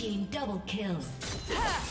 team double kill. team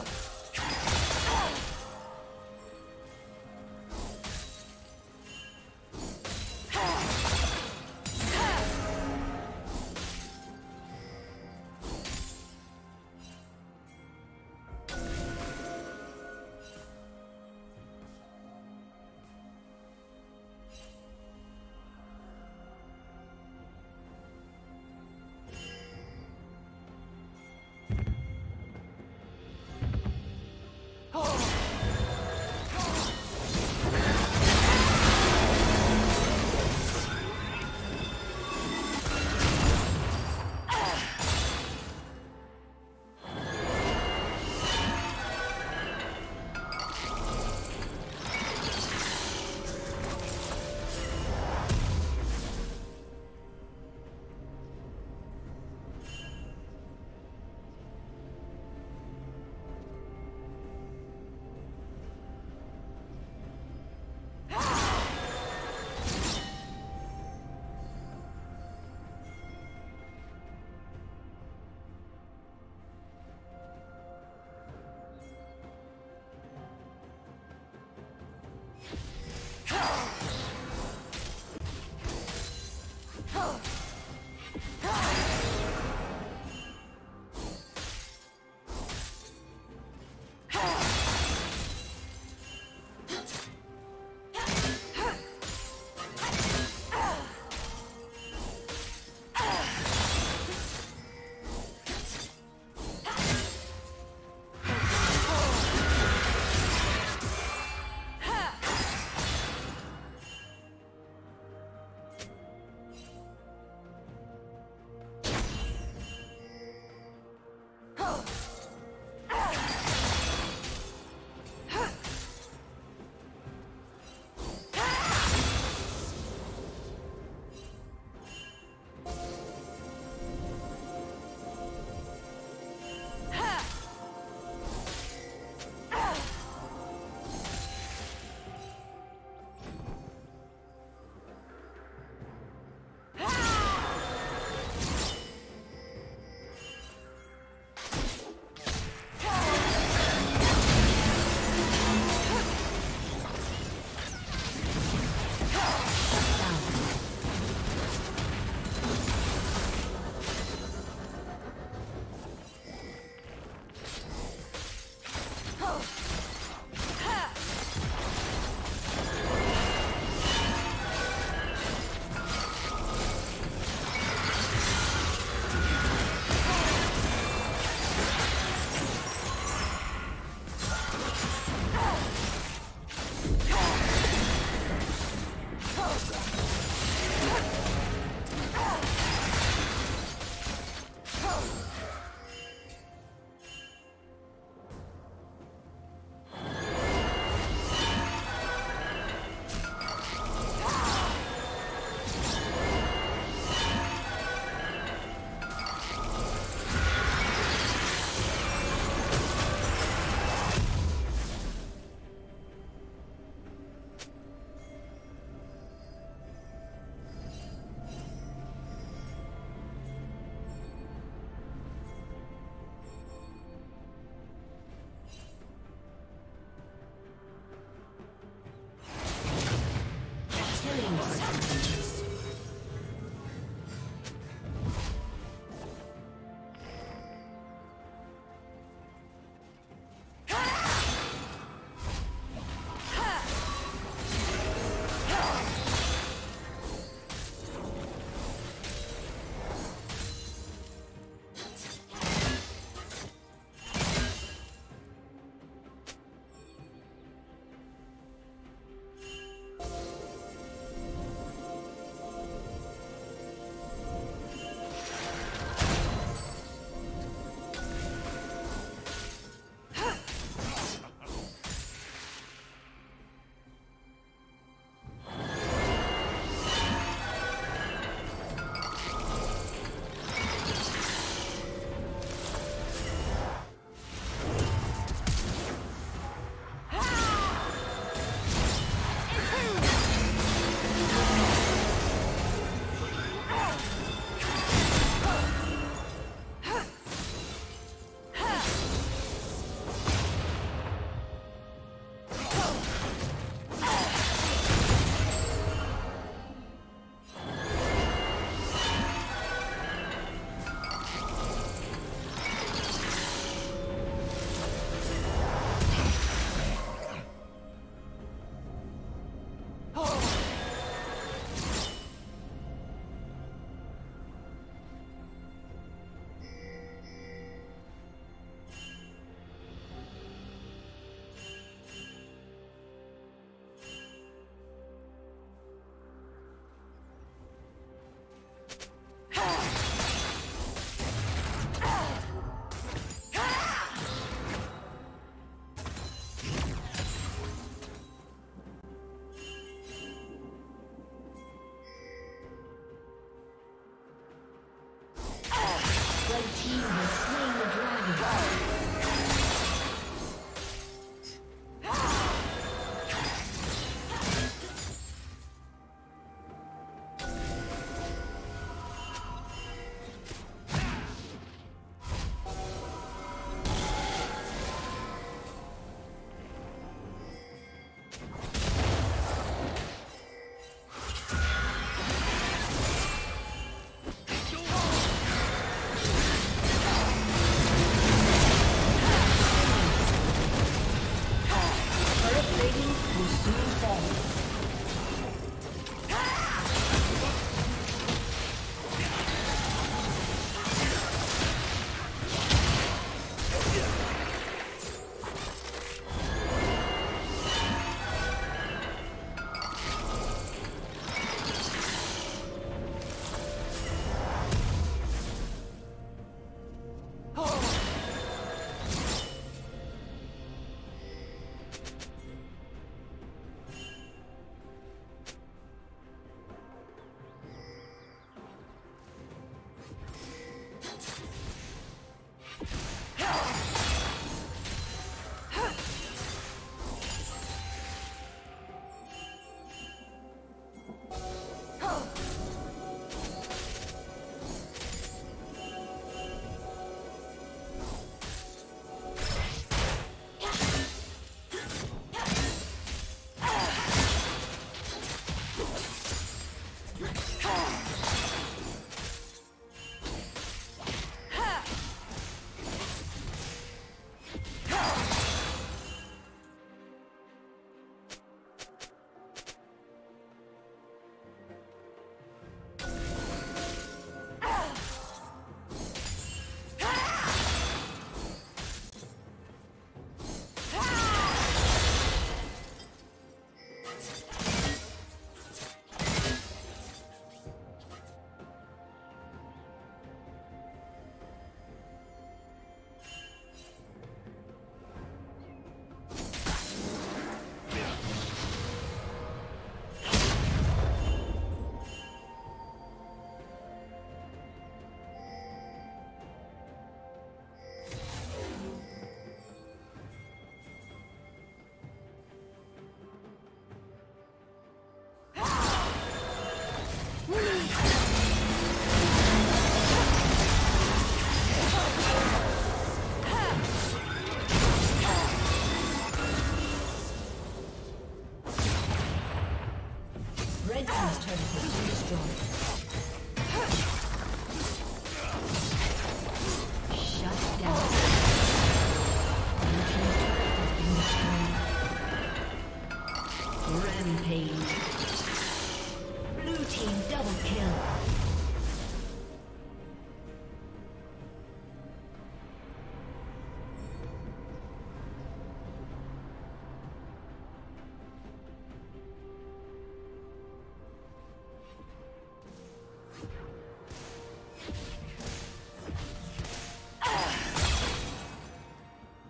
go.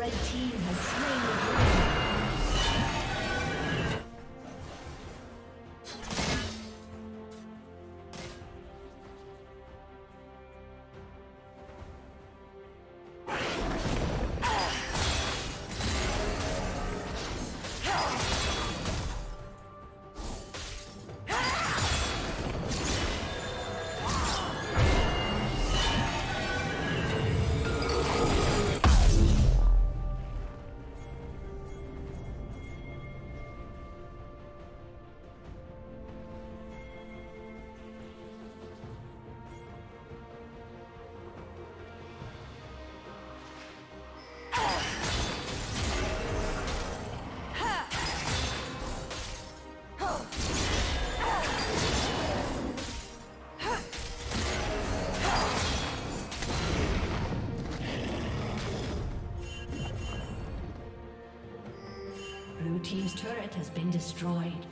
Turret has been destroyed.